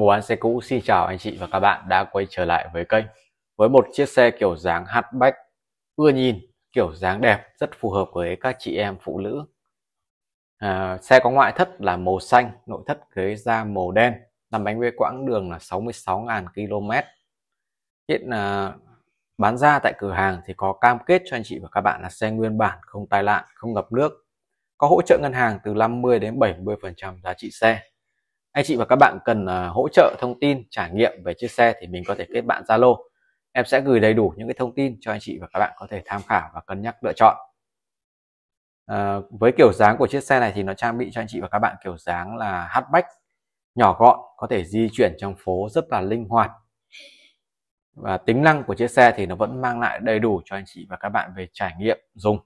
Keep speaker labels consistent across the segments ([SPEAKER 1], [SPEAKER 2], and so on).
[SPEAKER 1] Mùa bán xe cũ xin chào anh chị và các bạn đã quay trở lại với kênh. Với một chiếc xe kiểu dáng hatchback ưa nhìn kiểu dáng đẹp rất phù hợp với các chị em phụ nữ. À, xe có ngoại thất là màu xanh nội thất ghế da màu đen nằm bánh với quãng đường là 66.000 km hiện là bán ra tại cửa hàng thì có cam kết cho anh chị và các bạn là xe nguyên bản không tai nạn không ngập nước. Có hỗ trợ ngân hàng từ 50 đến 70 phần trăm giá trị xe anh chị và các bạn cần uh, hỗ trợ thông tin trải nghiệm về chiếc xe thì mình có thể kết bạn Zalo. Em sẽ gửi đầy đủ những cái thông tin cho anh chị và các bạn có thể tham khảo và cân nhắc lựa chọn. À, với kiểu dáng của chiếc xe này thì nó trang bị cho anh chị và các bạn kiểu dáng là hatchback nhỏ gọn có thể di chuyển trong phố rất là linh hoạt. Và tính năng của chiếc xe thì nó vẫn mang lại đầy đủ cho anh chị và các bạn về trải nghiệm dùng.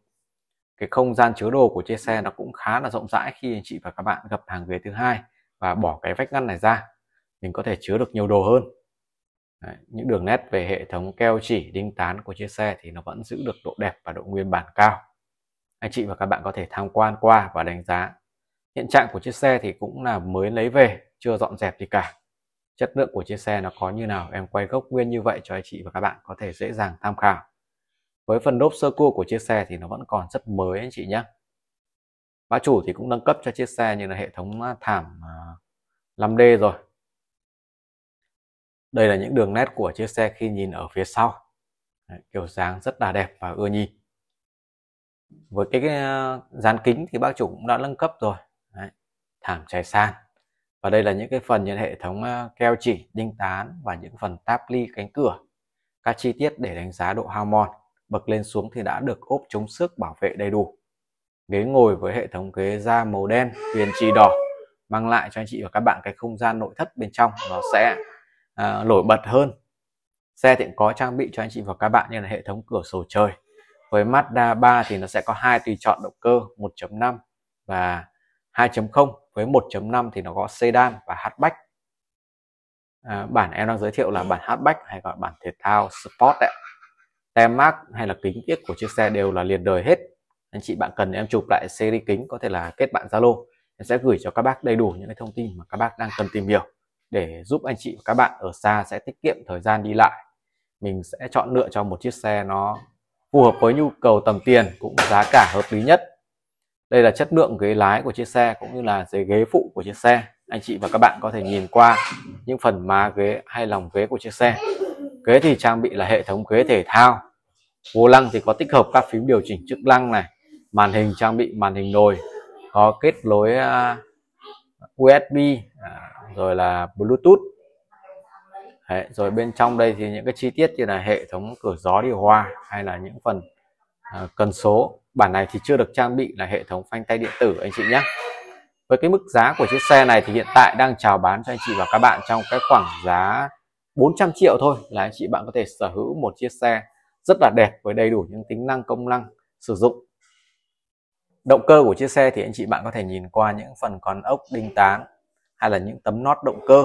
[SPEAKER 1] Cái không gian chứa đồ của chiếc xe nó cũng khá là rộng rãi khi anh chị và các bạn gặp hàng ghế thứ hai và bỏ cái vách ngăn này ra. Mình có thể chứa được nhiều đồ hơn. Đấy, những đường nét về hệ thống keo chỉ đinh tán của chiếc xe thì nó vẫn giữ được độ đẹp và độ nguyên bản cao. Anh chị và các bạn có thể tham quan qua và đánh giá. Hiện trạng của chiếc xe thì cũng là mới lấy về chưa dọn dẹp gì cả. Chất lượng của chiếc xe nó có như nào em quay gốc nguyên như vậy cho anh chị và các bạn có thể dễ dàng tham khảo. Với phần đốp sơ cua của chiếc xe thì nó vẫn còn rất mới anh chị nhé bác chủ thì cũng nâng cấp cho chiếc xe như là hệ thống à, thảm à, 5D rồi. Đây là những đường nét của chiếc xe khi nhìn ở phía sau. Đấy, kiểu dáng rất là đẹp và ưa nhìn. Với cái, cái dán kính thì bác chủ cũng đã nâng cấp rồi. Đấy, thảm trải sàn. Và đây là những cái phần như hệ thống keo chỉ đinh tán và những phần táp ly cánh cửa. Các chi tiết để đánh giá độ hao mòn bậc lên xuống thì đã được ốp chống sức bảo vệ đầy đủ ghế ngồi với hệ thống ghế da màu đen viền chì đỏ mang lại cho anh chị và các bạn cái không gian nội thất bên trong nó sẽ à, nổi bật hơn. Xe thì có trang bị cho anh chị và các bạn như là hệ thống cửa sổ trời. Với Mazda 3 thì nó sẽ có hai tùy chọn động cơ 1.5 và 2.0 với 1.5 thì nó có sedan và hatchback. À, bản em đang giới thiệu là bản hatchback hay gọi bản thể thao sport đấy. Tem mác hay là kính tiết của chiếc xe đều là liền đời hết anh chị bạn cần em chụp lại series kính, có thể là kết bạn Zalo. Em sẽ gửi cho các bác đầy đủ những cái thông tin mà các bác đang cần tìm hiểu để giúp anh chị và các bạn ở xa sẽ tiết kiệm thời gian đi lại. Mình sẽ chọn lựa cho một chiếc xe nó phù hợp với nhu cầu tầm tiền cũng giá cả hợp lý nhất. Đây là chất lượng ghế lái của chiếc xe cũng như là giấy ghế phụ của chiếc xe. Anh chị và các bạn có thể nhìn qua những phần má ghế hay lòng ghế của chiếc xe. Ghế thì trang bị là hệ thống ghế thể thao. Vô lăng thì có tích hợp các phím điều chỉnh chức lăng này màn hình trang bị màn hình nồi có kết nối à, USB à, rồi là Bluetooth. Đấy, rồi bên trong đây thì những cái chi tiết như là hệ thống cửa gió điều hòa hay là những phần uh, cần số. Bản này thì chưa được trang bị là hệ thống phanh tay điện tử anh chị nhé. Với cái mức giá của chiếc xe này thì hiện tại đang chào bán cho anh chị và các bạn trong cái khoảng giá 400 triệu thôi. Là anh chị bạn có thể sở hữu một chiếc xe rất là đẹp với đầy đủ những tính năng công năng sử dụng động cơ của chiếc xe thì anh chị bạn có thể nhìn qua những phần con ốc đinh tán hay là những tấm nót động cơ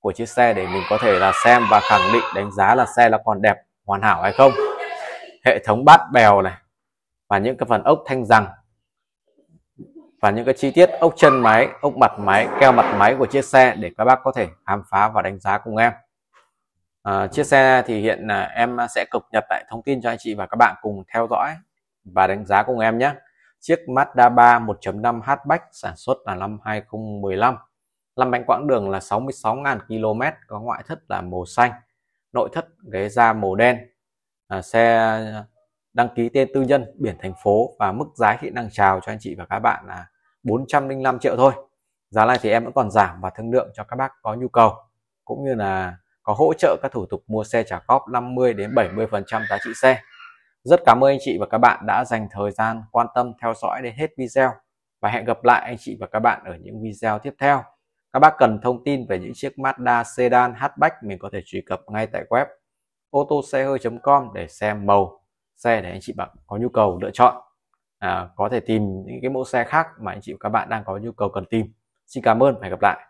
[SPEAKER 1] của chiếc xe để mình có thể là xem và khẳng định đánh giá là xe là còn đẹp hoàn hảo hay không. Hệ thống bát bèo này và những cái phần ốc thanh rằng và những cái chi tiết ốc chân máy ốc mặt máy keo mặt máy của chiếc xe để các bác có thể khám phá và đánh giá cùng em. À, chiếc xe thì hiện là em sẽ cập nhật lại thông tin cho anh chị và các bạn cùng theo dõi và đánh giá cùng em nhé chiếc Mazda 3 1.5 hatchback sản xuất là năm 2015 làm bánh quãng đường là 66.000 km có ngoại thất là màu xanh nội thất ghế da màu đen à, xe đăng ký tên tư nhân biển thành phố và mức giá hiện đang chào cho anh chị và các bạn là 405 triệu thôi. Giá này thì em vẫn còn giảm và thương lượng cho các bác có nhu cầu cũng như là có hỗ trợ các thủ tục mua xe trả góp 50 đến 70 phần trăm giá trị xe rất cảm ơn anh chị và các bạn đã dành thời gian quan tâm theo dõi đến hết video và hẹn gặp lại anh chị và các bạn ở những video tiếp theo. Các bác cần thông tin về những chiếc Mazda sedan hatchback mình có thể truy cập ngay tại web ô tô xe hơi.com để xem màu xe để anh chị bạn có nhu cầu lựa chọn. À, có thể tìm những cái mẫu xe khác mà anh chị và các bạn đang có nhu cầu cần tìm. Xin cảm ơn và hẹn gặp lại.